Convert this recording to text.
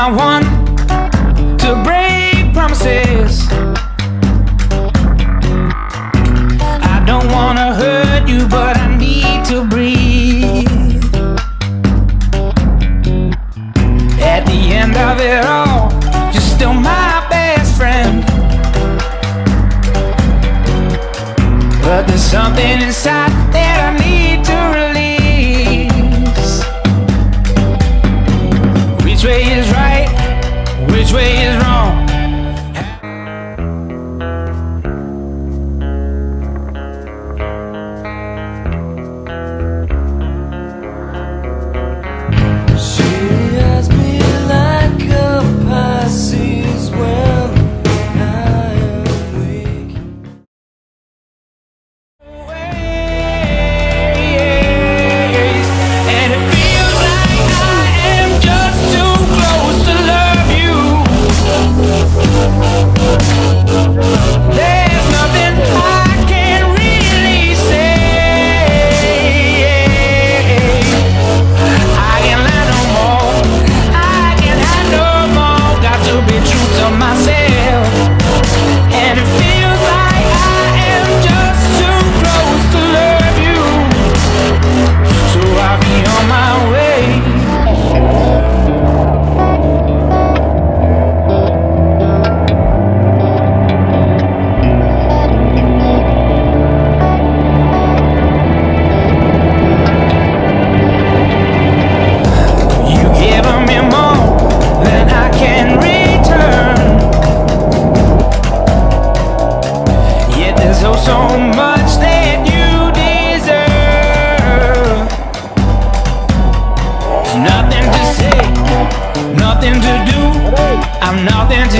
Not one to break promises. I don't wanna hurt you, but I need to breathe. At the end of it all, you're still my best friend. But there's something inside Which way is wrong? Oh so much that you deserve. Nothing to say, nothing to do. I'm nothing to